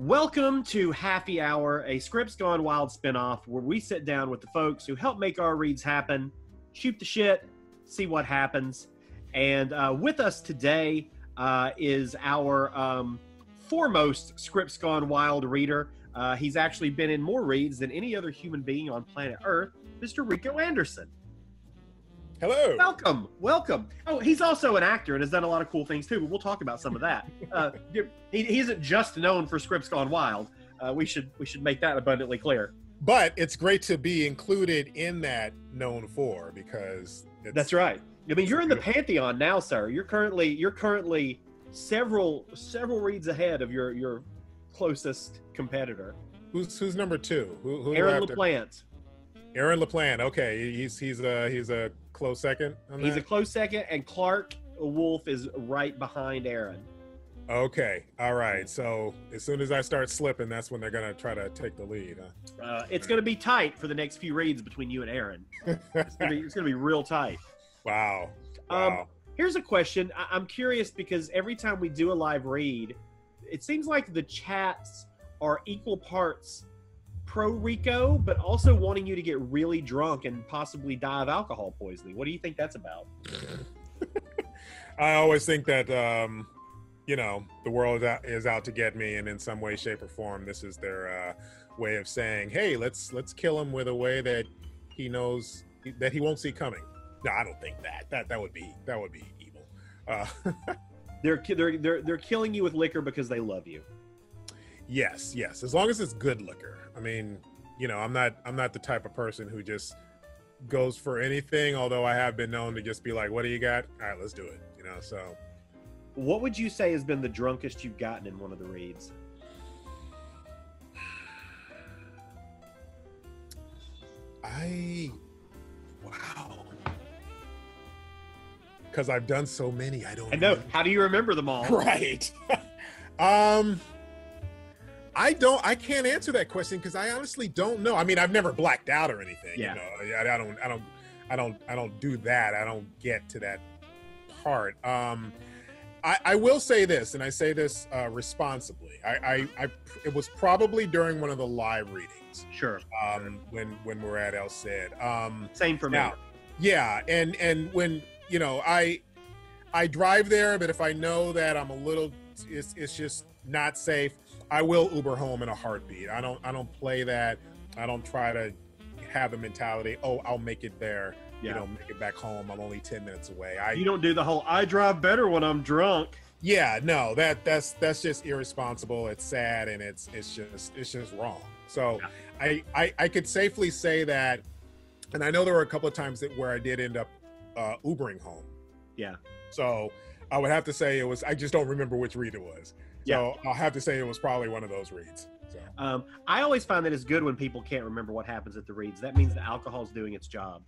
Welcome to Halfy Hour, a Scripts Gone Wild spinoff where we sit down with the folks who help make our reads happen, shoot the shit, see what happens. And uh, with us today uh, is our um, foremost Scripts Gone Wild reader. Uh, he's actually been in more reads than any other human being on planet Earth, Mr. Rico Anderson. Hello. Welcome, welcome. Oh, he's also an actor and has done a lot of cool things too. But we'll talk about some of that. Uh, he, he isn't just known for Scripts Gone Wild. Uh, we should we should make that abundantly clear. But it's great to be included in that known for because it's, That's right. I mean, you're in the pantheon now, sir. You're currently you're currently several several reads ahead of your your closest competitor, Who's who's number two? Who, who Aaron LaPlante. Aaron LaPlante. Okay, he's he's a he's a close second. On He's a close second, and Clark Wolf is right behind Aaron. okay. All right. So as soon as I start slipping, that's when they're gonna try to take the lead. Huh? Uh, it's going to be tight for the next few reads between you and Aaron. It's going to be, it's gonna be real tight. wow. Um, Wow. Here's a question. I- I'm curious because every time we do a live read, it seems like the chats are equal parts pro Rico, but also wanting you to get really drunk and possibly die of alcohol poisoning. What do you think that's about? I always think that um, you know the world is out, is out to get me, and in some way, shape, or form, this is their uh, way of saying, "Hey, let's let's kill him with a way that he knows that he won't see coming." No, I don't think that. That that would be that would be evil. Uh, They're they're they're they're killing you with liquor because they love you. Yes, yes. As long as it's good liquor. I mean, you know, I'm not I'm not the type of person who just goes for anything. Although I have been known to just be like, "What do you got? All right, let's do it." You know, so. What would you say has been the drunkest you've gotten in one of the reads? I wow. Because I've done so many, I don't I know. remember. How do you remember them all? Right. um I don't I can't answer that question because I honestly don't know. I mean, I've never blacked out or anything. Yeah. You know, I, I don't I don't I don't I don't do that. I don't get to that part. Um I, I will say this, and I say this uh, responsibly. I, I, I, it was probably during one of the live readings Sure. um, when when we're at El Cid. Um, Same for me. now, yeah, and and when you know I I drive there, but if I know that I'm a little, it's it's just not safe. I will Uber home in a heartbeat. I don't I don't play that. I don't try to have the mentality. Oh, I'll make it there. Yeah. You know, make it back home. I'm only ten minutes away. I You don't do the whole "I drive better when I'm drunk." yeah, no, that that's that's just irresponsible. It's sad and it's it's just it's just wrong. So Yeah. I, I I could safely say that, and I know there were a couple of times that where I did end up uh, Ubering home. Yeah. So I would have to say it was. I just don't remember which read it was. So I'll have to say it was probably one of those reads. So Um, I always find that it's good when people can't remember what happens at the reads. That means the alcohol's doing its job.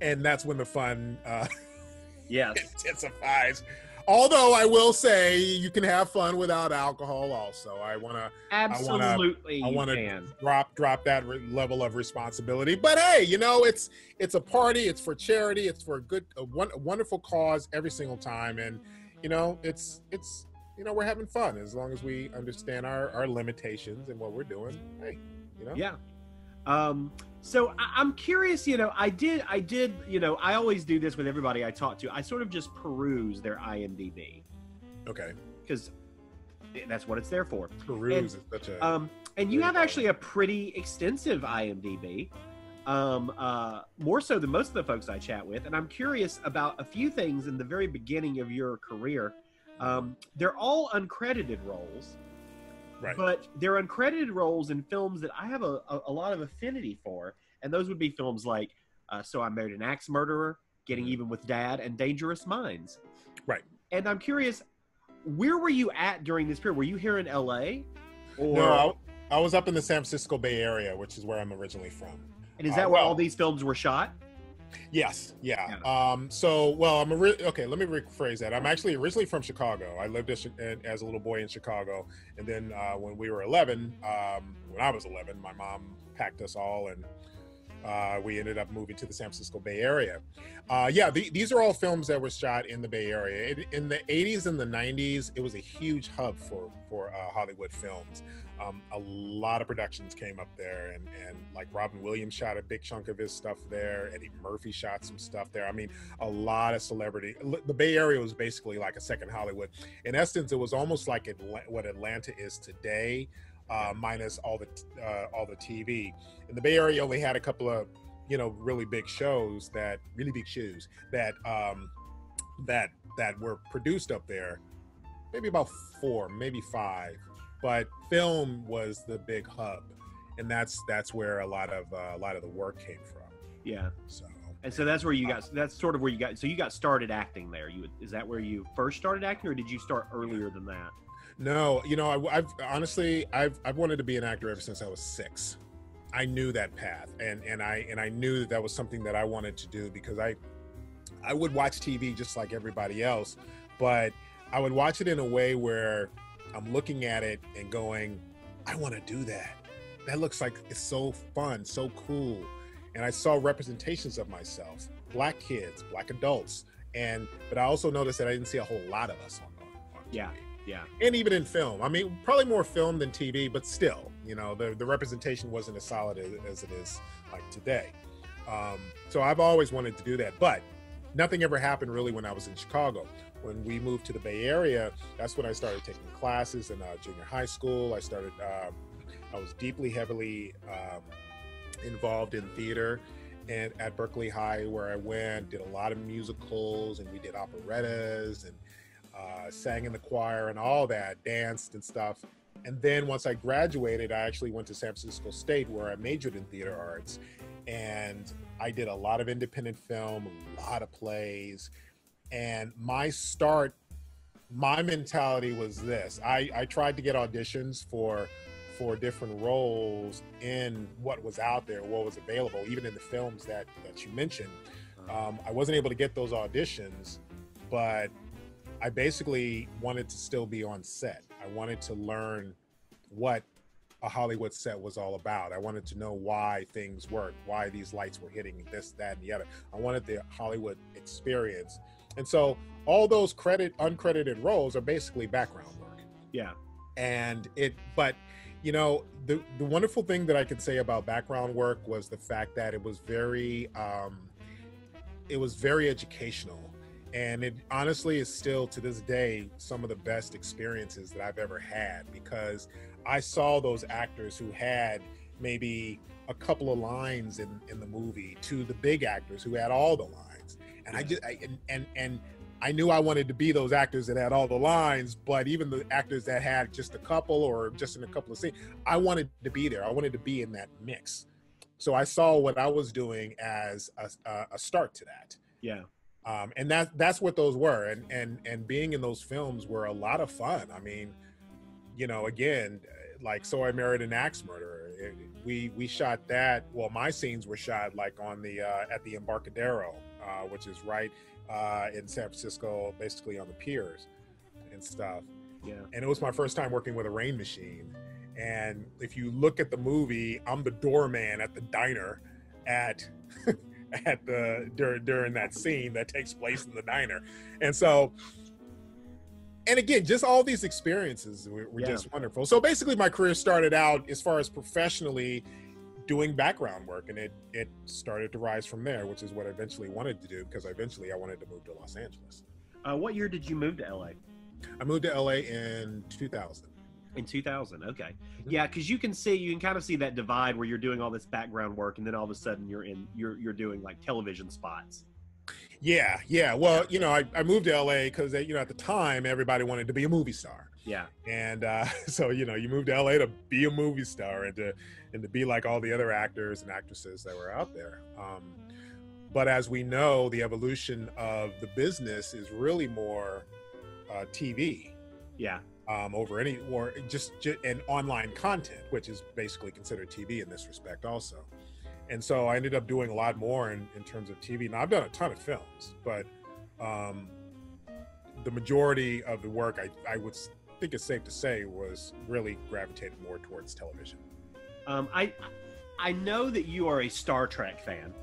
and that's when the fun uh, Yes. intensifies. Although I will say you can have fun without alcohol. Also, I want to Absolutely. I want to drop drop that re- level of responsibility. But hey, you know, it's it's a party. It's for charity. It's for a good, a, one, a wonderful cause every single time, and you know, it's it's you know, we're having fun as long as we understand our our limitations and what we're doing. Hey, you know, Yeah. Um, so I, I'm curious, you know, I did, I did, you know, I always do this with everybody I talk to. I sort of just peruse their IMDb okay. because that's what it's there for. Peruse is such a Um, and you have actually a pretty extensive IMDb, um, uh, more so than most of the folks I chat with. And I'm curious about a few things in the very beginning of your career. Um, they're all uncredited roles, right. but they're uncredited roles in films that I have a, a, a lot of affinity for. And those would be films like uh, So I Married an Axe Murderer, Getting Even with Dad, and Dangerous Minds. Right. And I'm curious, where were you at during this period? Were you here in LA? Or, no, I, I was up in the San Francisco Bay Area, which is where I'm originally from. and is uh, that where well- all these films were shot? Yes, yeah. Um, so, well, I'm a ori- okay. Let me rephrase that. I'm actually originally from Chicago. I lived as, as a little boy in Chicago, and then uh, when we were 11, um, when I was 11, my mom packed us all and uh, we ended up moving to the San Francisco Bay Area. Uh, yeah, the, these are all films that were shot in the Bay Area. It, in the 80s and the 90s, it was a huge hub for for uh, Hollywood films. Um, a lot of productions came up there, and and like Robin Williams shot a big chunk of his stuff there. Eddie Murphy shot some stuff there. I mean, a lot of celebrity. The Bay Area was basically like a second Hollywood. In essence, it was almost like Atla- what Atlanta is today uh, minus all the uh, all the TV. In the Bay Area, only had a couple of you know really big shows that really big shows that um, that that were produced up there. Maybe about four, maybe five, but film was the big hub, and that's that's where a lot of uh, a lot of the work came from. Yeah. So. And so that's where you got. That's sort of where you got. So you got started acting there. You is that where you first started acting, or did you start earlier than that? No, you know, I, have honestly, I've I've wanted to be an actor ever since I was six. I knew that path, and and I and I knew that that was something that I wanted to do because I I would watch TV just like everybody else, but I would watch it in a way where I'm looking at it and going, I want to do that. That looks like it's so fun, so cool. And I saw representations of myself, black kids, black adults, and but I also noticed that I didn't see a whole lot of us on, on, on yeah. Yeah. And even in film. I mean, probably more film than TV, but still, you know, the, the representation wasn't as solid as, it is like today. Um, so I've always wanted to do that. But nothing ever happened really when I was in Chicago. When we moved to the Bay Area, that's when I started taking classes in uh, junior high school. I started, um, I was deeply, heavily um, involved in theater and at Berkeley High, where I went, did a lot of musicals and we did operettas and uh, sang in the choir and all that, danced and stuff. And then once I graduated, I actually went to San Francisco State where I majored in theater arts. And I did a lot of independent film, a lot of plays. And my start, my mentality was this I, I tried to get auditions for for different roles in what was out there, what was available, even in the films that that you mentioned. Uh-huh. Um, I wasn't able to get those auditions, but I basically wanted to still be on set. I wanted to learn what a Hollywood set was all about. I wanted to know why things worked, why these lights were hitting this, that, and the other. I wanted the Hollywood experience. And so all those credit uncredited roles are basically background work. Yeah. And it but you know, the the wonderful thing that I could say about background work was the fact that it was very um it was very educational and it honestly is still to this day some of the best experiences that I've ever had because I saw those actors who had maybe a couple of lines in, in the movie to the big actors who had all the lines. And I just I, and, and and I knew I wanted to be those actors that had all the lines, but even the actors that had just a couple or just in a couple of scenes, I wanted to be there. I wanted to be in that mix. So I saw what I was doing as a, a start to that. Yeah um, and that that's what those were and and and being in those films were a lot of fun. I mean you know again like so i married an axe murderer. It, we we shot that well my scenes were shot like on the uh, at the embarcadero uh, which is right uh, in san francisco basically on the piers and stuff. Yeah. And it was my first time working with a rain machine. And if you look at the movie i'm the doorman at the diner at at the during during that scene that takes place in the diner, and so. And again, just all these experiences were, were yeah. just wonderful. So basically, my career started out as far as professionally doing background work, and it it started to rise from there, which is what I eventually wanted to do because eventually I wanted to move to Los Angeles. Uh, what year did you move to LA? I moved to LA in 2000 in 2000 okay. Mm-hmm. yeah because you can see you can kind of see that divide where you're doing all this background work and then all of a sudden you're in you're you're doing like television spots. Yeah yeah. Well you know i, I moved to la because you know at the time everybody wanted to be a movie star. Yeah. And uh, so you know you moved to la to be a movie star and to and to be like all the other actors and actresses that were out there. Um, but as we know the evolution of the business is really more uh, tv yeah um, over any or just, just an online content, which is basically considered TV in this respect also. And so I ended up doing a lot more in, in terms of TV. Now I've done a ton of films, but um, the majority of the work I, I would think it's safe to say was really gravitated more towards television. Um, I I know that you are a Star Trek fan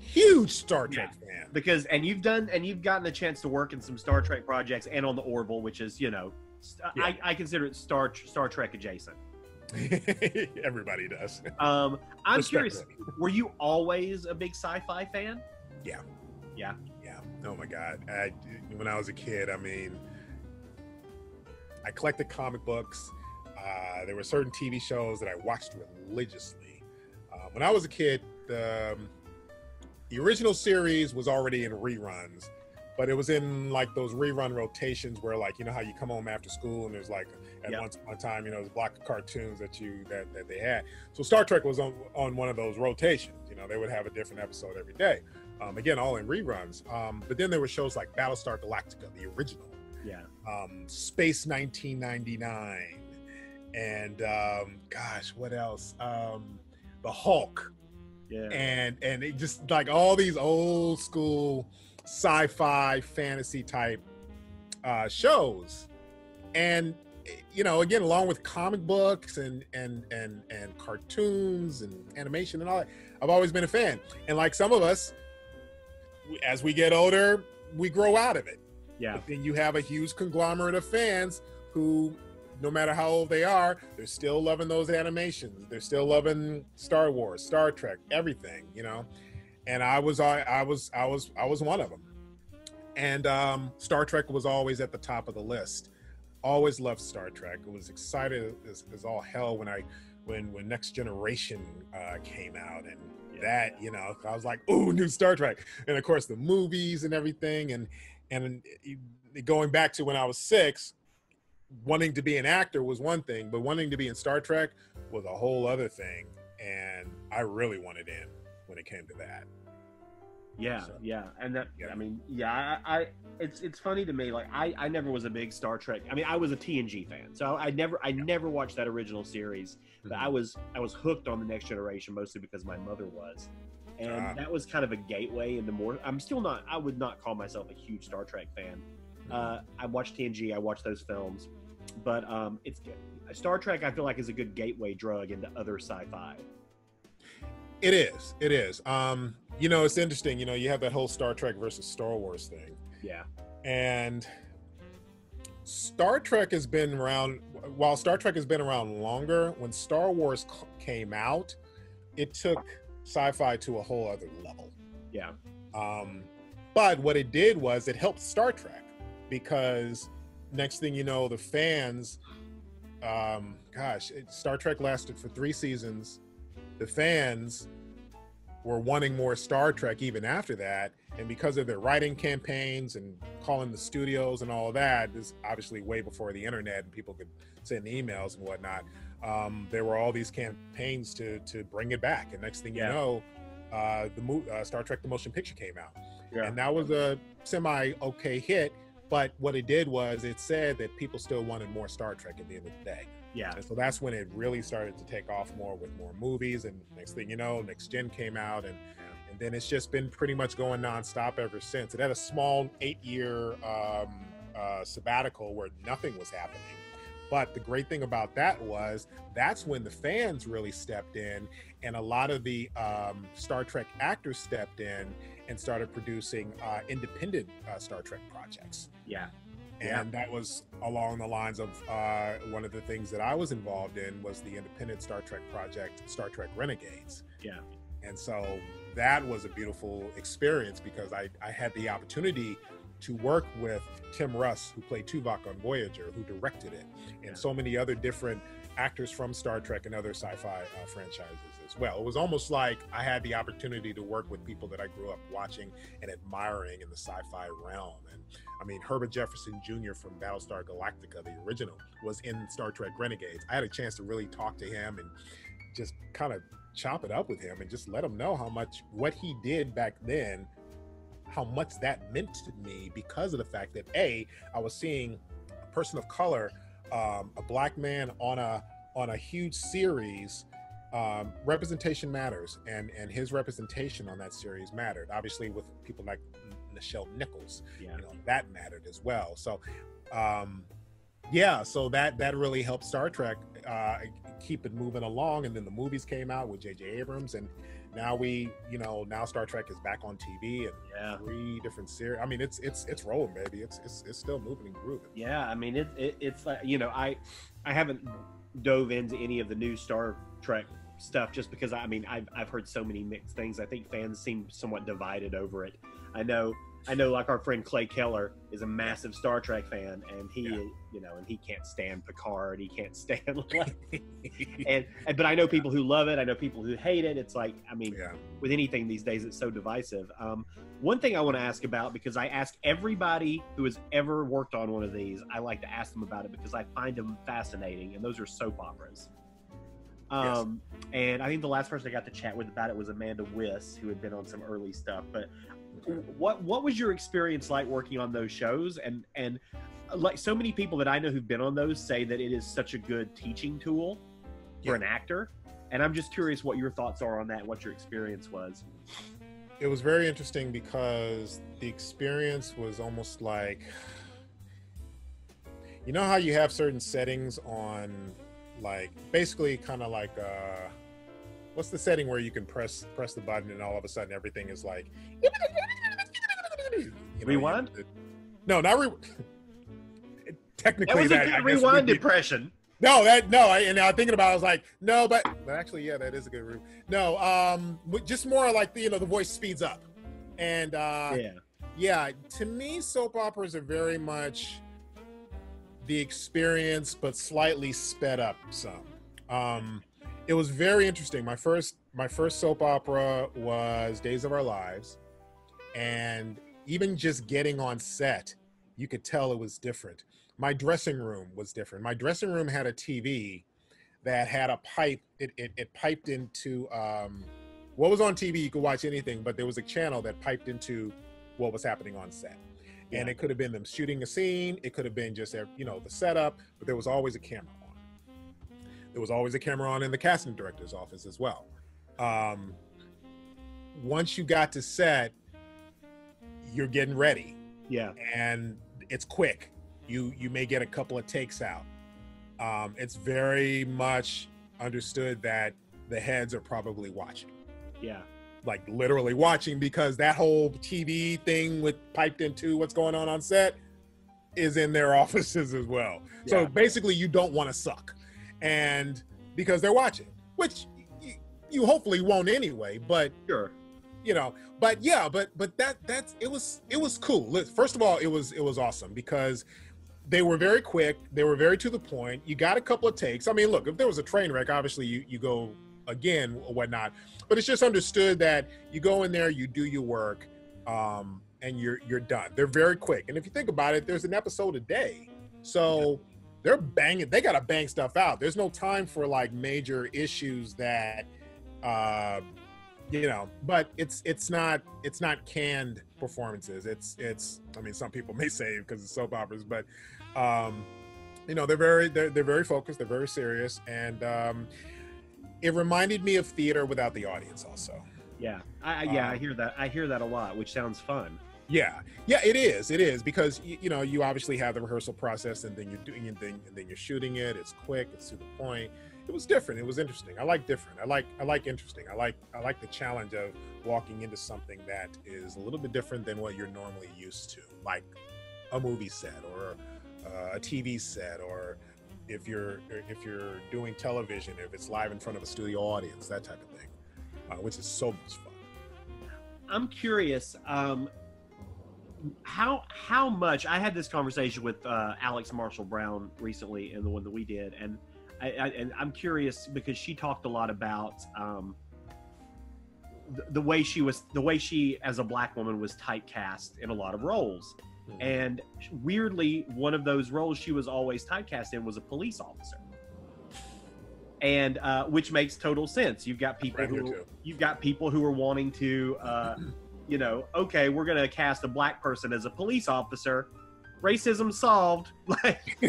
Huge Star Trek fan. because, and you've done, and you've gotten a chance to work in some Star Trek projects and on the Orville, which is, you know, Yeah. I, I consider it Star Star Trek adjacent. Everybody does. Um, I'm curious, were you always a big sci-fi fan? Yeah. Yeah. Yeah. Oh my God. I, when I was a kid, I mean, I collected comic books. Uh, there were certain TV shows that I watched religiously. Uh, when I was a kid, the, um, the original series was already in reruns, but it was in like those rerun rotations where, like, you know how you come home after school and there's like at Yeah. one, one time, you know, there's a block of cartoons that you that, that they had. So Star Trek was on on one of those rotations. You know, they would have a different episode every day. Um, again, all in reruns. Um, but then there were shows like Battlestar Galactica, the original, Yeah. um, Space 1999, and um, gosh, what else? Um, the Hulk, Yeah. and and it just like all these old school sci-fi fantasy type uh, shows, and you know, again, along with comic books and and and and cartoons and animation and all that, I've always been a fan. And like some of us, as we get older, we grow out of it. yeah. But then you have a huge conglomerate of fans who, no matter how old they are, they're still loving those animations. They're still loving Star Wars, Star Trek, everything, you know. And I was, I, I was, I was, I was one of them. And um, Star Trek was always at the top of the list. Always loved Star Trek. I was excited as, as all hell when I, when when Next Generation uh, came out, and that you know, I was like, "Ooh, new Star Trek!" And of course, the movies and everything, and and going back to when I was six, wanting to be an actor was one thing, but wanting to be in Star Trek was a whole other thing. And I really wanted in when it came to that. Yeah, So- yeah, and that Yeah. I mean, yeah, I, I it's it's funny to me. Like I I never was a big Star Trek. I mean, I was a TNG fan, so I never I never watched that original series. But Mm-hmm. I was I was hooked on the Next Generation mostly because my mother was, and Ah. that was kind of a gateway into more. I'm still not. I would not call myself a huge Star Trek fan. Mm-hmm. Uh, I watched TNG. I watched those films, but um, it's Star Trek. I feel like is a good gateway drug into other sci-fi. It is. It is. Um, you know, it's interesting. You know, you have that whole Star Trek versus Star Wars thing. Yeah, and Star Trek has been around. While Star Trek has been around longer, when Star Wars came out, it took sci-fi to a whole other level. yeah, Um, but what it did was it helped Star Trek because next thing you know, the fans, um, gosh, it, Star Trek lasted for three seasons. The fans were wanting more Star Trek even after that. And because of their writing campaigns and calling the studios and all of that, this is obviously way before the internet and people could send emails and whatnot. Um, there were all these campaigns to to bring it back. And next thing Yeah. you know, uh, the mo- uh, Star Trek: The Motion Picture came out, yeah, and that was a semi okay hit. But what it did was it said that people still wanted more Star Trek at the end of the day. Yeah. And so that's when it really started to take off more with more movies. And next thing you know, Next Gen came out, and and then it's just been pretty much going nonstop ever since. It had a small eight-year um, uh, sabbatical where nothing was happening. But the great thing about that was that's when the fans really stepped in, and a lot of the um, Star Trek actors stepped in and started producing uh, independent uh, Star Trek projects yeah. Yeah. and that was along the lines of uh, one of the things that I was involved in was the independent Star Trek project, Star Trek Renegades. Yeah. And so that was a beautiful experience because I, I had the opportunity to work with Tim Russ, who played Tuvok on Voyager, who directed it, and so many other different actors from Star Trek and other sci-fi uh, franchises as well. It was almost like I had the opportunity to work with people that I grew up watching and admiring in the sci-fi realm. And I mean, Herbert Jefferson Jr. from Battlestar Galactica, the original, was in Star Trek Renegades. I had a chance to really talk to him and just kind of chop it up with him and just let him know how much what he did back then, how much that meant to me because of the fact that a I was seeing a person of color, um, a black man on a on a huge series. Um, representation matters, and and his representation on that series mattered. Obviously, with people like Nichelle Nichols, Yeah. you know that mattered as well. So, um, yeah, so that that really helped Star Trek uh, keep it moving along. And then the movies came out with J.J. Abrams, and now we, you know, now Star Trek is back on TV and Yeah. three different series. I mean, it's it's it's rolling, baby. It's it's, it's still moving and grooving. Yeah, I mean it, it it's like you know I I haven't dove into any of the new Star Trek stuff just because I mean I've I've heard so many mixed things. I think fans seem somewhat divided over it. I know I know like our friend Clay Keller is a massive Star Trek fan and he Yeah. you know and he can't stand Picard. He can't stand like and, and but I know people who love it. I know people who hate it. It's like I mean yeah, with anything these days it's so divisive um, one thing i want to ask about because i ask everybody who has ever worked on one of these i like to ask them about it because i find them fascinating and those are soap operas um, and i think the last person i got to chat with about it was amanda wyss who had been on some early stuff but what what was your experience like working on those shows? And and like so many people that i know who've been on those say that it is such a good teaching tool for Yeah. an actor. And i'm just curious what your thoughts are on that what your experience was. It was very interesting because the experience was almost like you know how you have certain settings on like basically kind of like uh what's the setting where you can press press the button and all of a sudden everything is like you know, you- Rewind? no not re- technically That was a that, good rewind be- impression. no, that no, I, and I thinking about, it, I was like, no, but but actually, yeah, that is a good route. No, um, just more like the you know the voice speeds up, and uh, yeah, yeah, to me, soap operas are very much the experience, but slightly sped up some. Um, it was very interesting. My first my first soap opera was Days of Our Lives, and even just getting on set, you could tell it was different. My dressing room was different. My dressing room had a TV that had a pipe. It it, it piped into um, what was on TV. You could watch anything, but there was a channel that piped into what was happening on set. And it could have been them shooting a scene. It could have been just you know the setup, but there was always a camera. There was always a camera on in the casting director's office as well. Um, once you got to set, you're getting ready, yeah, and it's quick. You you may get a couple of takes out. Um, it's very much understood that the heads are probably watching yeah, like literally watching because that whole TV thing with piped into what's going on on set is in their offices as well. So basically, you don't want to suck, and because they're watching, which you, you hopefully won't anyway. But sure, you know, but yeah, but but that that's it was it was cool. First of all, it was it was awesome because they were very quick. They were very to the point. You got a couple of takes. I mean, look, if there was a train wreck, obviously you you go again or whatnot. But it's just understood that you go in there, you do your work, um, and you're you're done. They're very quick. And if you think about it, there's an episode a day, so they're banging. They got to bang stuff out. There's no time for like major issues that. Uh, you know but it's it's not it's not canned performances it's it's i mean some people may say because it's soap operas but um you know they're very they're, they're very focused they're very serious and um it reminded me of theater without the audience also yeah, I, I- yeah. I Um, hear that. I hear that a lot, which sounds fun. Yeah yeah it is it is because you, know you obviously have the rehearsal process and then you're doing it then and then you're shooting it it's quick it's to the point it was different it was interesting i like different i like i like interesting i like i like the challenge of walking into something that is a little bit different than what you're normally used to like a movie set or uh, a tv set or if you're if you're doing television if it's live in front of a studio audience that type of thing uh, which is so much fun I'm curious. Um, how how much I had this conversation with uh, Alex Marshall Brown recently in the one that we did, and I, I and I'm curious because she talked a lot about um, the, the way she was the way she as a black woman was typecast in a lot of roles, and weirdly, one of those roles she was always typecast in was a police officer. And uh, which makes total sense. You've got people Right who you've got people who are wanting to, uh, you know, okay, we're going to cast a black person as a police officer. Racism solved. Like,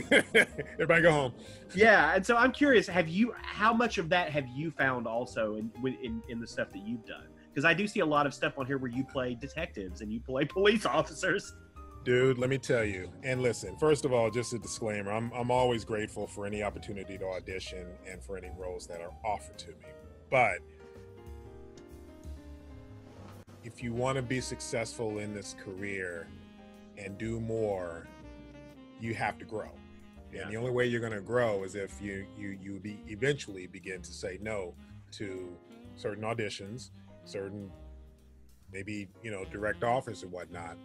everybody go home yeah. And so I'm curious, have you, how much of that have you found also in in, in the stuff that you've done? Because I do see a lot of stuff on here where you play detectives and you play police officers. Dude, let me tell you. And listen, first of all, just a disclaimer I'm, I'm always grateful for any opportunity to audition and for any roles that are offered to me. But if you want to be successful in this career and do more, you have to grow. Yeah. And the only way you're going to grow is if you you you be eventually begin to say no to certain auditions, certain maybe you know direct offers and whatnot.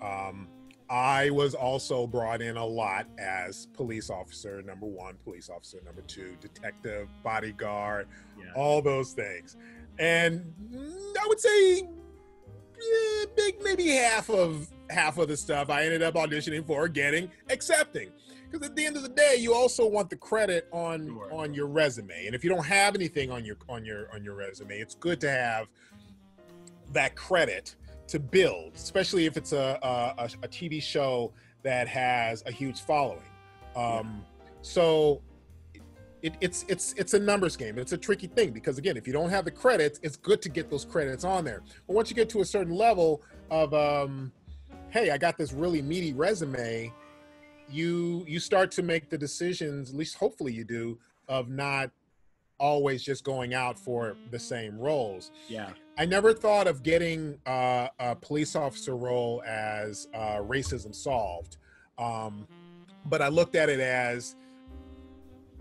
Um, I was also brought in a lot as police officer number one, police officer number two, detective, bodyguard, Yeah. all those things. And I would say yeah, big maybe half of half of the stuff I ended up auditioning for, getting, accepting. Because at the end of the day, you also want the credit on Sure. on your resume. And if you don't have anything on your on your on your resume, it's good to have that credit to build, especially if it's a a, a TV show that has a huge following. Um, So it, it's it's it's a numbers game. It's a tricky thing because again, if you don't have the credits, it's good to get those credits on there. But once you get to a certain level of, um, hey, I got this really meaty resume, you you start to make the decisions. At least hopefully you do of not always just going out for the same roles. Yeah. I never thought of getting uh, a police officer role as uh, racism solved, um, but I looked at it as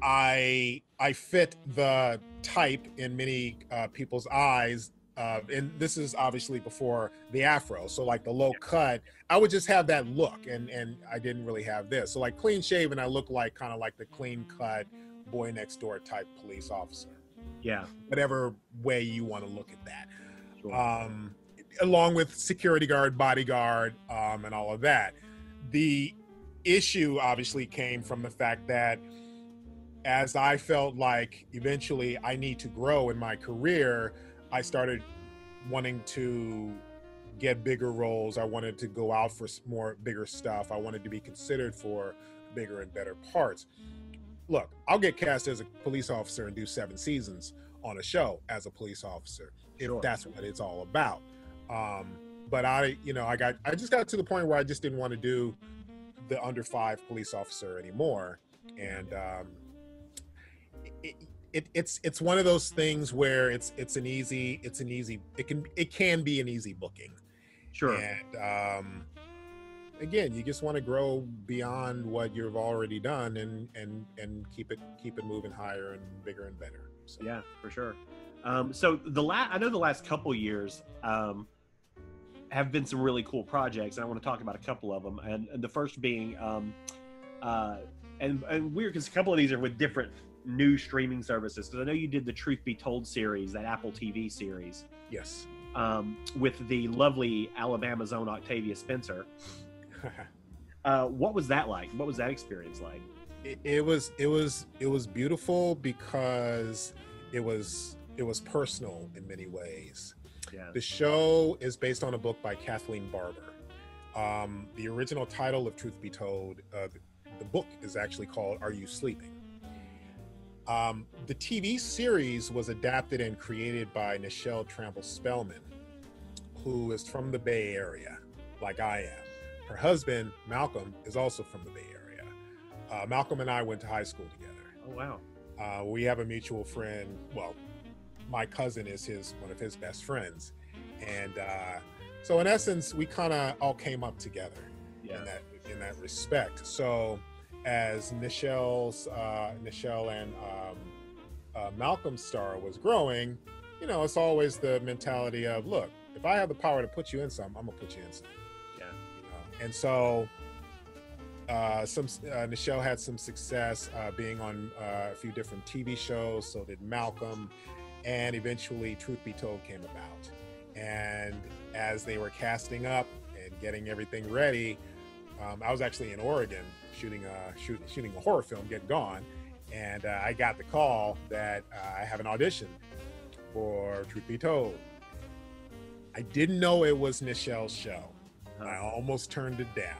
I I fit the type in many uh, people's eyes, uh, and this is obviously before the afro. So like the low cut, I would just have that look, and and I didn't really have this. So like clean shaven, I look like kind of like the clean cut boy next door type police officer Yeah. whatever way you want to look at that. Sure. Um, along with security guard, bodyguard, um, and all of that. The issue obviously came from the fact that as I felt like eventually I need to grow in my career, I started wanting to get bigger roles. I wanted to go out for more bigger stuff. I wanted to be considered for bigger and better parts. Look, I'll get cast as a police officer and do seven seasons on a show as a police officer if Sure. that's what it's all about. Um, but I, you know, I got, I just got to the point where I just didn't want to do the under five police officer anymore, and um, it, it, it's it's one of those things where it's it's an easy, it's an easy, it can it can be an easy booking, Sure. and um, again, you just want to grow beyond what you've already done and and and keep it keep it moving higher and bigger and better. So. Yeah, for sure. Um, so the la- I know the last couple years um, have been some really cool projects, and I want to talk about a couple of them. And, and the first being, um, uh, and and weird because a couple of these are with different new streaming services. Because I know you did the Truth Be Told series, that Apple TV series, Yes. um, with the lovely Alabama's own Octavia Spencer. Uh, what was that like? What was that experience like? it, it was it was it was beautiful because it was it was personal in many ways. Yeah. The show is based on a book by Kathleen Barber. Um, the original title of Truth Be Told, uh, the, the book is actually called "Are You Sleeping." Um, the TV series was adapted and created by Nichelle Tramble Spellman, who is from the Bay Area, like I am. Her husband, Malcolm, is also from the Bay Area. Uh, Malcolm and I went to high school together. Oh wow. Uh, we have a mutual friend. Well, my cousin is his one of his best friends, and uh, so in essence, we kind of all came up together Yeah. in that in that respect. So as Nichelle's uh, Nichelle and um, uh, Malcolm's star was growing, you know, it's always the mentality of, look, if I have the power to put you in some, I'm gonna put you in some. Yeah. You know? And so uh, some uh, Nichelle had some success uh, being on uh, a few different TV shows. So did Malcolm, and eventually Truth Be Told came about. And as they were casting up and getting everything ready, um, I was actually in Oregon shooting a shooting, shooting a horror film, Get Gone, and uh, I got the call that uh, I have an audition for Truth Be Told. I didn't know it was Nichelle's show. I almost turned it down.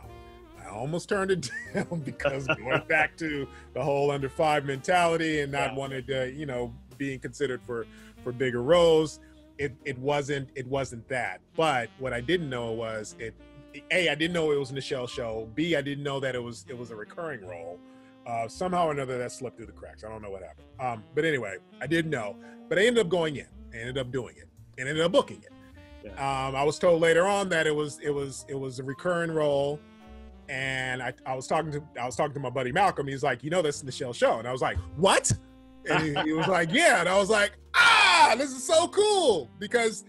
I almost turned it down because going back to the whole under five mentality and not Yeah. wanted to, you know, being considered for for bigger roles. It it wasn't it wasn't that. But what I didn't know was it a I didn't know it was Nichelle show. B I didn't know that it was it was a recurring role. Uh, somehow or another that slipped through the cracks. I don't know what happened. Um, but anyway, I didn't know. But I ended up going in. I ended up doing it. And ended up booking it. Yeah. Um, I was told later on that it was it was it was a recurring role. And I, I was talking to I was talking to my buddy Malcolm. He's like, you know, this is Nichelle show. And I was like, what? And he, he was like, yeah. And I was like, ah, this is so cool because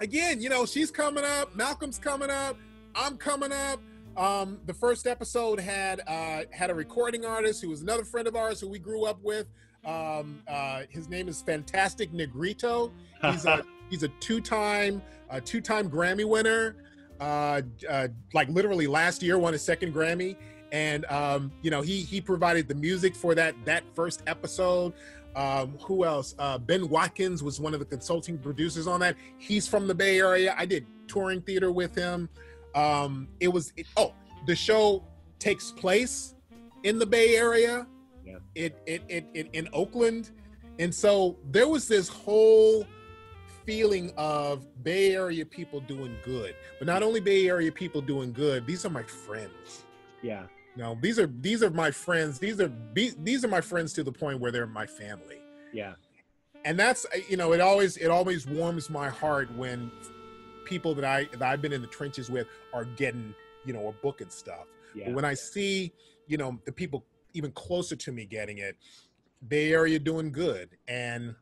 again, you know, she's coming up, Malcolm's coming up, I'm coming up. Um, the first episode had uh, had a recording artist who was another friend of ours who we grew up with. Um, uh, his name is Fantastic Negrito. He's a he's a two time a two time Grammy winner. Uh, uh, like literally last year won a second Grammy, and um, you know he he provided the music for that that first episode. Um, who else? Uh, ben Watkins was one of the consulting producers on that. He's from the Bay Area. I did touring theater with him. Um, it was it, oh, the show takes place in the Bay Area. Yeah. It, it it it in Oakland, and so there was this whole feeling of Bay Area people doing good, but not only Bay Area people doing good. These are my friends. Yeah. No, these are these are my friends. These are these are my friends to the point where they're my family. Yeah. And that's you know it always it always warms my heart when people that I that I've been in the trenches with are getting you know a book and stuff. Yeah. But when I see you know the people even closer to me getting it, Bay Area doing good and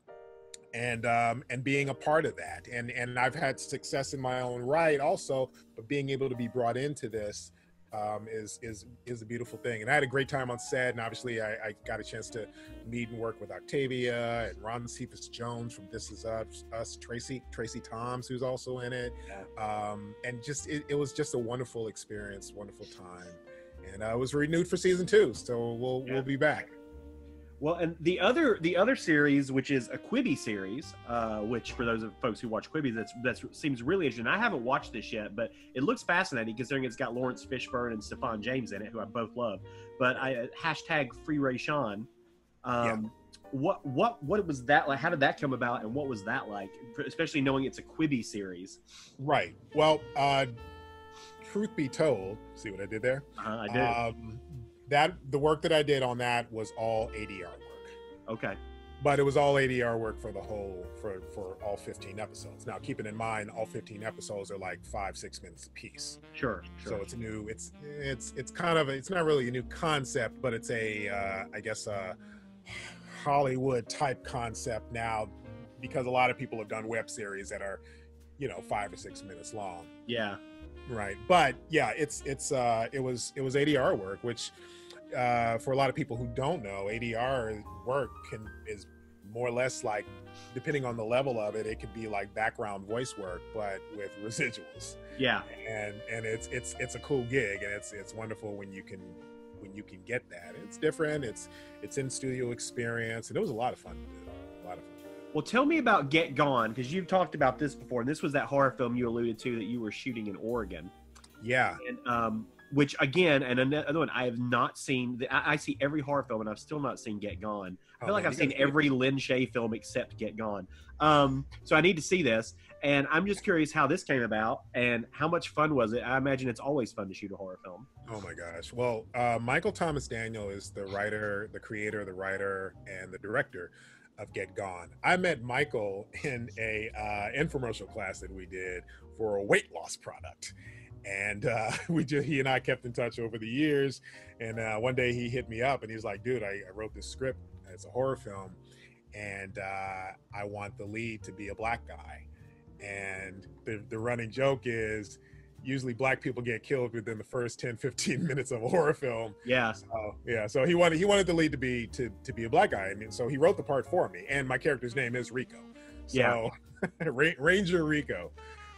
and um, and being a part of that and and I've had success in my own right also, but being able to be brought into this um, is is is a beautiful thing. And I had a great time on set, and obviously I, I got a chance to meet and work with Octavia and Ron Cephas Jones from This Is Us, Us Tracy Tracie Thoms, who's also in it, um, and just it, it, was just a wonderful experience, wonderful time, and I was renewed for season two, so we'll yeah. we'll be back. Well, and the other the other series, which is a Quibi series, uh, which for those of folks who watch Quibi, that's that seems really interesting. I haven't watched this yet, but it looks fascinating considering it's got Laurence Fishburne and Stephan James in it, who I both love. But I hashtag Free Rayshawn. Um, yeah. What what what was that like? How did that come about, and what was that like? Especially knowing it's a Quibi series. Right. Well, uh, truth be told, see what I did there? Uh, I did. Um, that the work that I did on that was all ADR work. Okay. But it was all ADR work for the whole for for all 15 episodes. Now, keeping in mind, all 15 episodes are like five six minutes a piece. Sure. sure. So it's a new. It's it's it's kind of a, it's not really a new concept, but it's a uh, I guess a Hollywood type concept now because a lot of people have done web series that are you know five or six minutes long. Yeah. Right. But yeah, it's it's uh it was it was ADR work, which uh, for a lot of people who don't know, ADR work can is more or less like, depending on the level of it, it could be like background voice work, but with residuals. Yeah. And and it's it's it's a cool gig, and it's it's wonderful when you can when you can get that. It's different. It's it's in studio experience, and it was a lot of fun to do. A lot of fun. Well, tell me about Get Gone because you've talked about this before, and this was that horror film you alluded to that you were shooting in Oregon. Yeah. And um, which again, and another one I have not seen. I, I, see every horror film, and I've still not seen Get Gone. I feel oh, like I've seen every Lin Shaye film except Get Gone. Um, so I need to see this, and I'm just curious how this came about and how much fun was it. I imagine it's always fun to shoot a horror film. Oh my gosh! Well, uh, Michael Thomas Daniel is the writer, the creator, the writer, and the director of Get Gone. I met Michael in a uh, infomercial class that we did for a weight loss product and uh, we just he and I kept in touch over the years. And uh, one day he hit me up and he's like, "Dude, I, I wrote this script. It's a horror film, and uh, I want the lead to be a black guy." And the the running joke is usually black people get killed within the first 10 15 minutes of a horror film yeah so, yeah so he wanted he wanted the lead to be to to be a black guy i mean so he wrote the part for me and my character's name is rico so yeah. ranger rico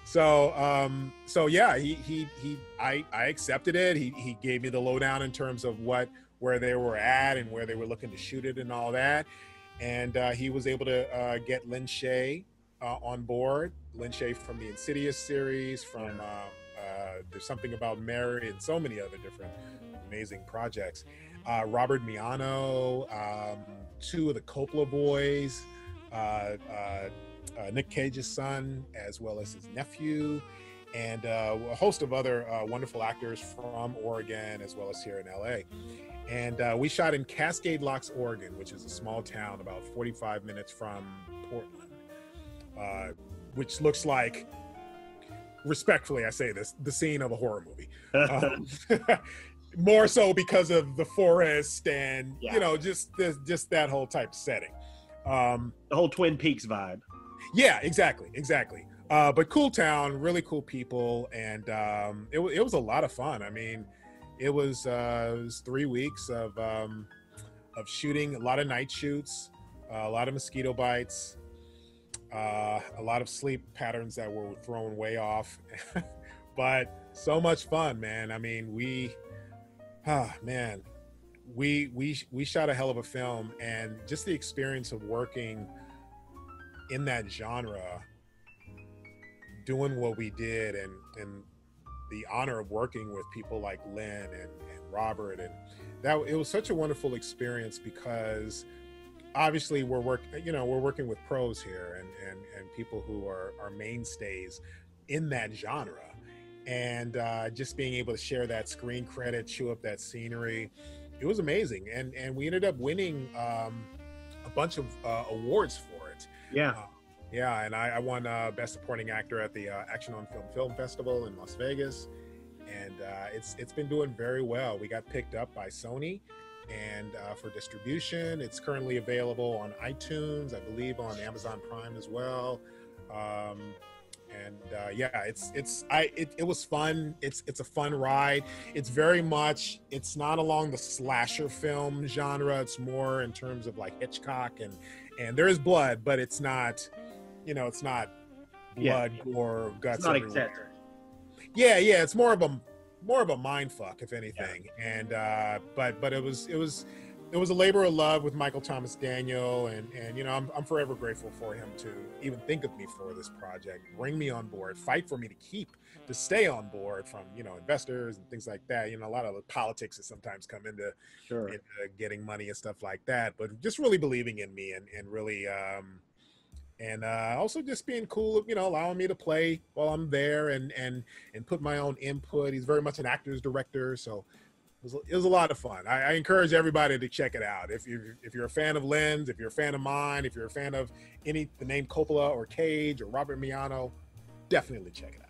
so um so yeah he he he i i accepted it. He he gave me the lowdown in terms of what where they were at and where they were looking to shoot it and all that. And uh, he was able to uh, get lin shaye uh, on board. Lin shaye from the insidious series from uh, uh, there's something about mary and so many other different amazing projects. Uh, robert miano um, two of the coppola boys Nick Cage's son, as well as his nephew. and uh, a host of other uh, wonderful actors from Oregon as well as here in LA. And uh, we shot in Cascade Locks, Oregon, which is a small town about 45 minutes from Portland, uh, which looks like, respectfully, I say this, the scene of a horror movie. Um, more so because of the forest and Yeah. you know just the, just that whole type of setting. Um, the whole Twin Peaks vibe. yeah, exactly, exactly. Uh, but cool town, really cool people, and um, it, it was a lot of fun. I mean, it was, uh, it was three weeks of um, of shooting, a lot of night shoots, uh, a lot of mosquito bites, uh, a lot of sleep patterns that were thrown way off, but so much fun, man. I mean, we, ah, man, we we we shot a hell of a film, and just the experience of working in that genre doing what we did and and the honor of working with people like Lin and, and Robert and that it was such a wonderful experience because obviously we're work you know we're working with pros here and and, and people who are are mainstays in that genre. And uh, just being able to share that screen credit chew up that scenery it was amazing and and we ended up winning um, a bunch of uh, awards for it Yeah. yeah, and I, I won uh, Best Supporting Actor at the uh, Action on Film Film Festival in Las Vegas, and uh, it's it's been doing very well. We got picked up by Sony, and uh, for distribution, it's currently available on iTunes, I believe, on Amazon Prime as well. Um, and uh, yeah, it's it's I it, it was fun. It's it's a fun ride. It's very much it's not along the slasher film genre. It's more in terms of like Hitchcock and and there is blood, but it's not, you know, it's not Yeah. blood or guts. It's not everywhere. eccentric. Yeah, yeah, it's more of a more of a mind fuck, if anything. And uh, but but it was it was it was a labor of love with Michael Thomas Daniel, and and you know I'm I'm forever grateful for him to even think of me for this project, bring me on board, fight for me to keep to stay on board from you know investors and things like that. You know a lot of the politics that sometimes come into Sure. into getting money and stuff like that but just really believing in me and, and really um and uh also just being cool you know allowing me to play while i'm there and and and put my own input he's very much an actor's director so was, it was a lot of fun I, I encourage everybody to check it out if you're, if you're a fan of Lin's if you're a fan of mine if you're a fan of any the name coppola or cage or robert miano definitely check it out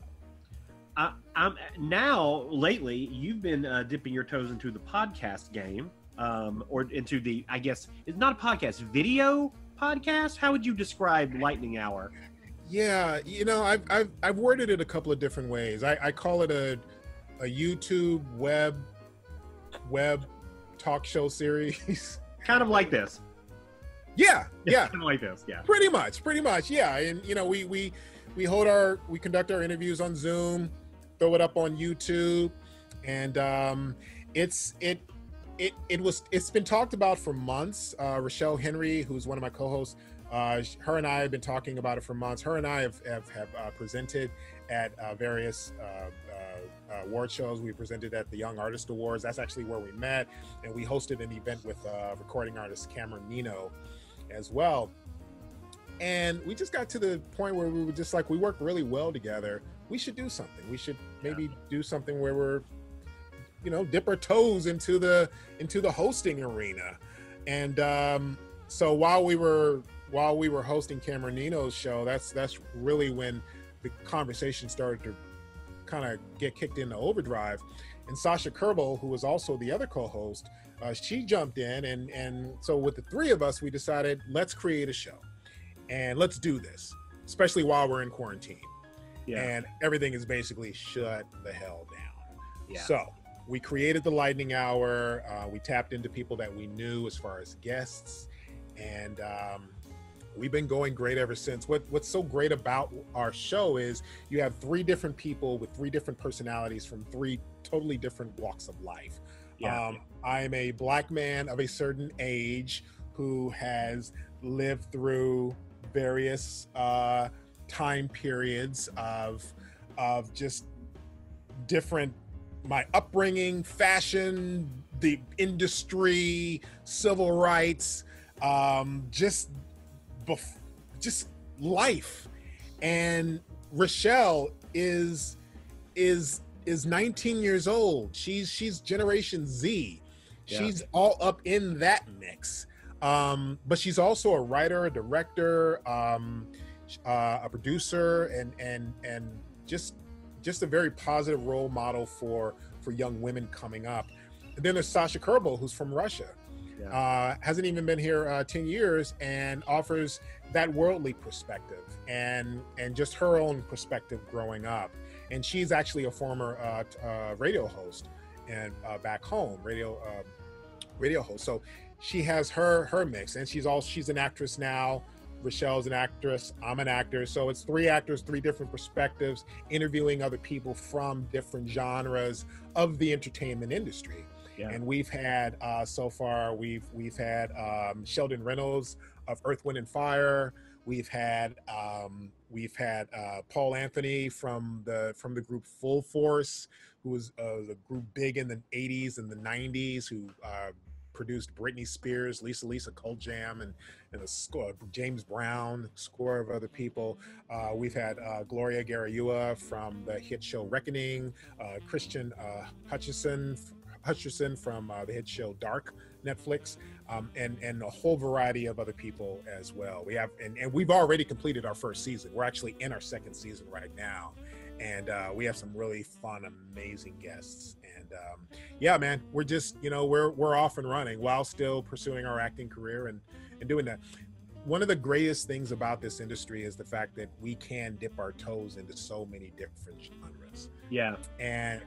I, I'm now lately. You've been uh, dipping your toes into the podcast game, um, or into the I guess it's not a podcast, video podcast. How would you describe Lightning Hour? Yeah, you know, I've I've, I've worded it a couple of different ways. I, I call it a a YouTube web web talk show series. Kind of like this. yeah, yeah, Kind of like this. Yeah. pretty much, pretty much. Yeah, and you know, we we we hold our we conduct our interviews on Zoom, throw it up on YouTube, and um, it's it. It, it was it's been talked about for months. Uh, Rochelle Henry, who's one of my co-hosts, uh, her and I have been talking about it for months. Her and I have have, have uh, presented at uh, various uh, award shows. We presented at the Young Artist Awards. That's actually where we met, and we hosted an event with uh, recording artist Cameron Nino as well. And we just got to the point where we were just like, we work really well together. We should do something. We should maybe do something where we're, you know, dip our toes into the into the hosting arena. And um, so while we were while we were hosting Cameron Nino's show, that's that's really when the conversation started to kind of get kicked into overdrive. And Sasha Kerbal, who was also the other co-host, uh, she jumped in, and and so with the three of us, we decided let's create a show, and let's do this, especially while we're in quarantine, Yeah. and everything is basically shut the hell down. yeah. So we created the lightning hour. Uh, we tapped into people that we knew as far as guests, and um, we've been going great ever since. What What's so great about our show is you have three different people with three different personalities from three totally different walks of life. yeah. Um, I'm a black man of a certain age who has lived through various uh, time periods of of just different my upbringing, fashion, the industry, civil rights, um, just bef- just life. And Rochelle is is is 19 years old. She's she's Generation Z. Yeah. She's all up in that mix. Um, but she's also a writer, a director, um, uh, a producer, and and and just just a very positive role model for for young women coming up. And then there's Sasha Kerbal, who's from Russia. Yeah. Uh, hasn't even been here uh, 10 years and offers that worldly perspective and and just her own perspective growing up. And she's actually a former uh, uh, radio host and uh, back home radio uh, radio host. So she has her her mix and she's all she's an actress now. Rochelle's an actress. I'm an actor. So it's three actors three different perspectives interviewing other people from different genres of the entertainment industry And we've had uh, so far we've we've had um, Sheldon Reynolds of Earth Wind and Fire we've had um, we've had uh, Paul Anthony from the from the group Full Force who was uh, the group big in the 80s and the 90s who uh, produced Britney Spears, Lisa Lisa Cult Jam, and and a score James Brown, score of other people. Uh, we've had uh, Gloria Garayua from the hit show Reckoning, uh, Christian uh, Hutchison Hutcherson from uh, the hit show Dark Netflix, um, and and a whole variety of other people as well. We have and, and we've already completed our first season. We're actually in our second season right now, and uh, we have some really fun, amazing guests. And um, yeah, man, we're just you know we're we're off and running while still pursuing our acting career and and doing that. One of the greatest things about this industry is the fact that we can dip our toes into so many different genres yeah. and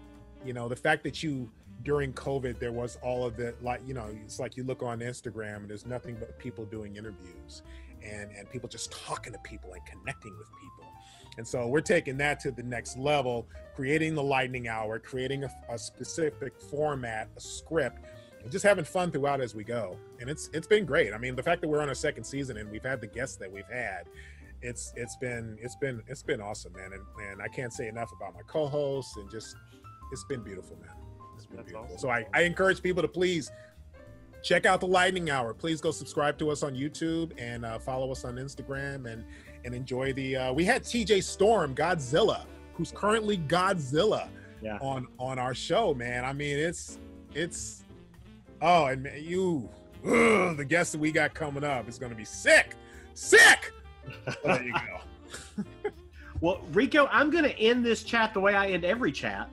you know the fact that you during covid there was all of the like you know it's like you look on instagram and there's nothing but people doing interviews and and people just talking to people and connecting with people. And so we're taking that to the next level creating the lightning hour creating a, a specific format a script and just having fun throughout as we go. And it's it's been great. I mean the fact that we're on our second season and we've had the guests that we've had it's it's been it's been it's been awesome man. And, and i can't say enough about my co-hosts and just it's been beautiful man been That's beautiful awesome. so I, I encourage people to please check out the lightning hour. Please go subscribe to us on youtube and uh, follow us on instagram and and enjoy the uh, we had tj storm godzilla who's currently godzilla Yeah. on on our show man. I mean it's it's oh and man, you ugh, the guest that we got coming up is going to be sick sick. Well, there you go. Well, Rico, I'm going to end this chat the way I end every chat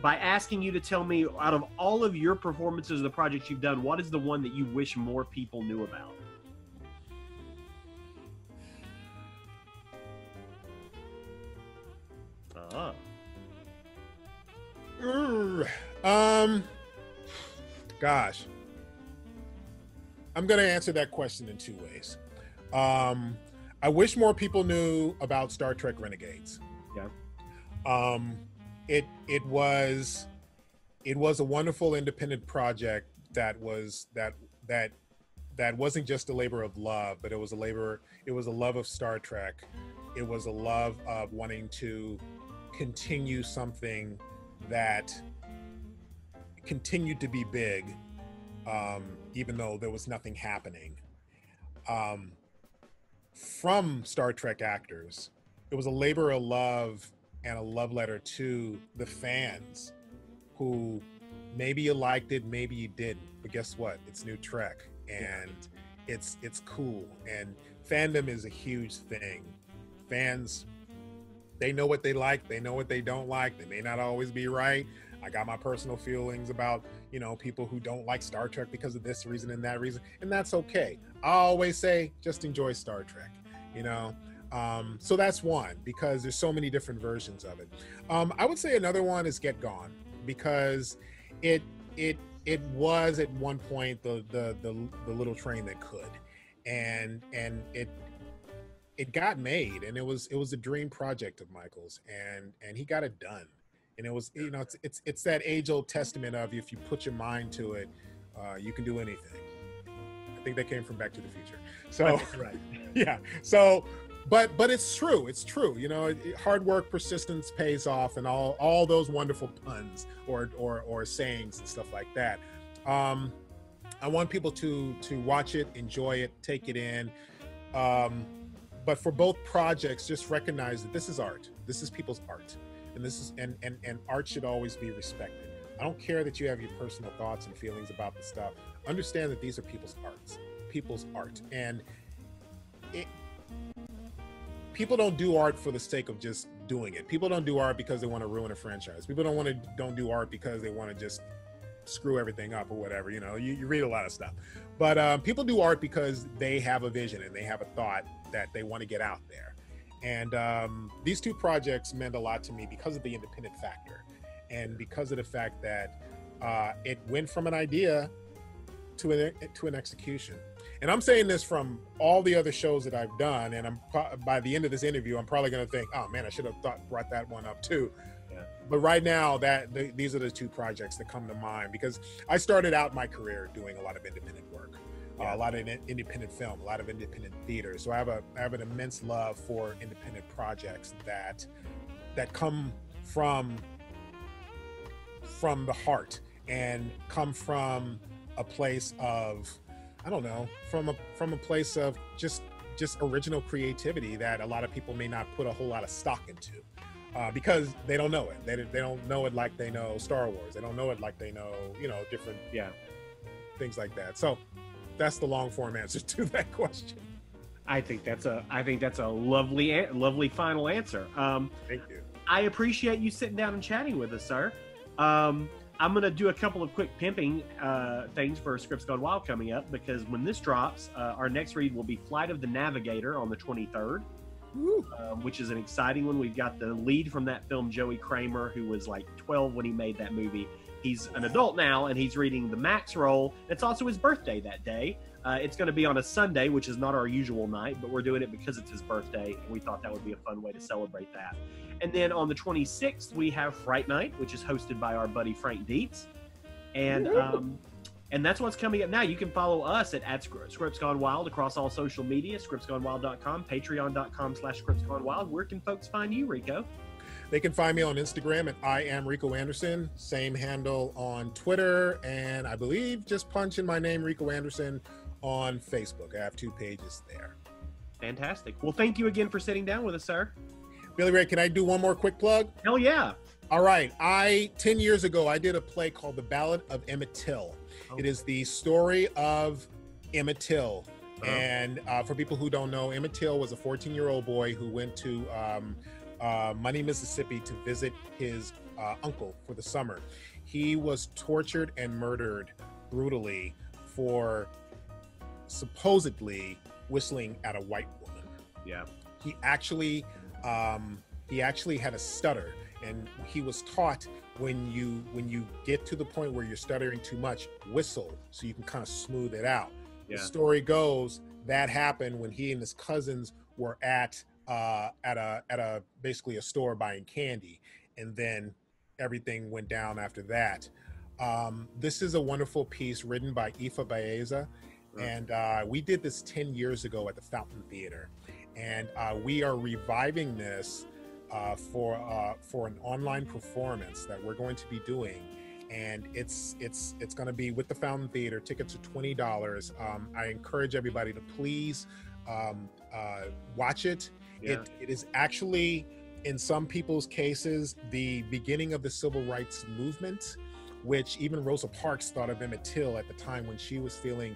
by asking you to tell me, out of all of your performances of the projects you've done, what is the one that you wish more people knew about? Urgh. Um, gosh, I'm gonna answer that question in two ways. Um, I wish more people knew about Star Trek Renegades. Yeah. Um, it it was it was a wonderful independent project that was that that that wasn't just a labor of love, but it was a labor. It was a love of Star Trek. It was a love of wanting to continue something that continued to be big, um, even though there was nothing happening. Um, from Star Trek actors, it was a labor of love and a love letter to the fans who maybe you liked it, maybe you didn't, but guess what? It's new Trek and it's it's cool and fandom is a huge thing. Fans they know what they like, they know what they don't like. They may not always be right. I got my personal feelings about, you know, people who don't like Star Trek because of this reason and that reason, and that's okay. I always say just enjoy Star Trek, you know. Um, so that's one because there's so many different versions of it. Um, I would say another one is Get Gone because it it it was at one point the the the, the little train that could, and and it it got made and it was it was a dream project of Michael's and and he got it done. And it was you know it's it's, it's that age old testament of if you put your mind to it uh, you can do anything. I think that came from Back to the Future. So right. yeah. So but but it's true it's true you know it- hard work persistence pays off and all all those wonderful puns or or or sayings and stuff like that. Um i want people to to watch it enjoy it take it in. Um but for both projects just recognize that this is art. This is people's art. And this is and and and art should always be respected. I don't care that you have your personal thoughts and feelings about the stuff. Understand that these are people's arts, people's art, and it, people don't do art for the sake of just doing it. People don't do art because they want to ruin a franchise. People don't want to don't do art because they want to just screw everything up or whatever. You know, you, you read a lot of stuff, but um, people do art because they have a vision and they have a thought that they want to get out there. And um, these two projects meant a lot to me because of the independent factor, and because of the fact that uh, it went from an idea to an to an execution. And I'm saying this from all the other shows that I've done, and I'm by the end of this interview, I'm probably going to think, "Oh man, I should have thought brought that one up too." Yeah. But right now, that the, these are the two projects that come to mind because I started out my career doing a lot of independent work, yeah. uh, a lot of independent film, a lot of independent theater. So I have a I have an immense love for independent projects that that come from from the heart and come from a place of I don't know, from a from a place of just just original creativity that a lot of people may not put a whole lot of stock into. Uh, because they don't know it. They, they don't know it like they know Star Wars. They don't know it like they know, you know, different yeah things like that. So that's the long form answer to that question. I think that's a I think that's a lovely lovely final answer. Um, Thank you. I appreciate you sitting down and chatting with us, sir. Um, I'm going to do a couple of quick pimping uh, things for Scripts Gone Wild coming up because when this drops, uh, our next read will be Flight of the Navigator on the 23rd, um, which is an exciting one. We've got the lead from that film, Joey Cramer, who was like 12 when he made that movie. He's an adult now and he's reading the Max role. It's also his birthday that day. Uh, it's going to be on a Sunday, which is not our usual night, but we're doing it because it's his birthday, and we thought that would be a fun way to celebrate that. And then on the 26th, we have Fright Night, which is hosted by our buddy Frank Dietz. And um, and that's what's coming up now. You can follow us at, at Scripts Gone Wild across all social media, scriptsgonewild.com, patreon.com slash Scripts Gone Wild. Where can folks find you, Rico? They can find me on Instagram at I am Rico Anderson. Same handle on Twitter, and I believe just punch in my name, Rico Anderson, on Facebook. I have two pages there. Fantastic. Well, thank you again for sitting down with us, sir. Billy Ray, can I do one more quick plug? Hell yeah. All right. I 10 years ago I did a play called The Ballad of Emmett Till. Oh. It is the story of Emmett Till. Oh. And uh, for people who don't know, Emmett Till was a 14 year old boy who went to um, uh, Money, Mississippi to visit his uh, uncle for the summer. He was tortured and murdered brutally for supposedly whistling at a white woman. Yeah. He actually um, he actually had a stutter and he was taught when you when you get to the point where you're stuttering too much whistle so you can kind of smooth it out yeah. the story goes that happened when he and his cousins were at uh, at a at a basically a store buying candy and then everything went down after that um, this is a wonderful piece written by Ifa Bayeza and uh, we did this 10 years ago at the Fountain Theater and uh, we are reviving this uh, for uh, for an online performance that we're going to be doing, and it's it's it's going to be with the Fountain Theater. Tickets are twenty dollars. Um, I encourage everybody to please um, uh, watch it. Yeah. It it is actually in some people's cases the beginning of the civil rights movement, which even Rosa Parks thought of Emmett Till at the time when she was feeling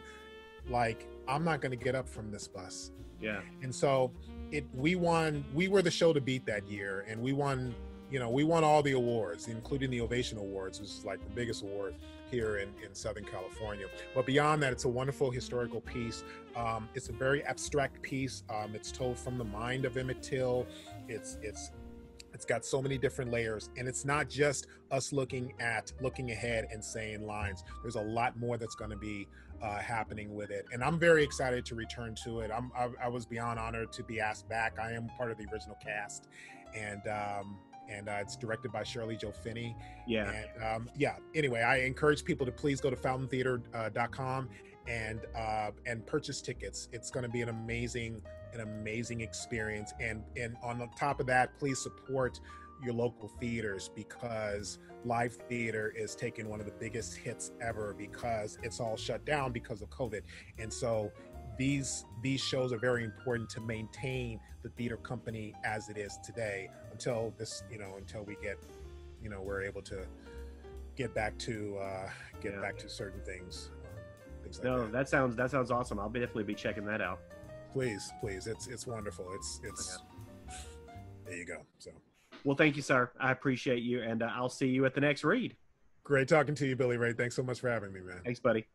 like I'm not going to get up from this bus. Yeah. And so it we won we were the show to beat that year and we won you know we won all the awards including the ovation awards which is like the biggest award here in, in southern california. But beyond that it's a wonderful historical piece. Um, it's a very abstract piece. Um, it's told from the mind of emmett till. It's it's it's got so many different layers and it's not just us looking at looking ahead and saying lines. There's a lot more that's going to be uh, happening with it and i'm very excited to return to it I'm, I, I, was beyond honored to be asked back i am part of the original cast and um, and uh, it's directed by Shirley Jo Finney. Yeah. And, um, yeah. Anyway, I encourage people to please go to fountaintheater.com uh, and uh, and purchase tickets. It's going to be an amazing an amazing experience. And and on the top of that, please support your local theaters because live theater is taking one of the biggest hits ever because it's all shut down because of COVID. And so these these shows are very important to maintain the theater company as it is today until this you know until we get you know we're able to get back to uh, get Yeah. back to certain things. Um, things like No, that. that sounds that sounds awesome. I'll definitely be checking that out. Please, please, it's it's wonderful. It's it's there you go. So Well, thank you, sir. I appreciate you, and uh, I'll see you at the next read. great talking to you, Billy Ray. Thanks so much for having me, man. Thanks, buddy.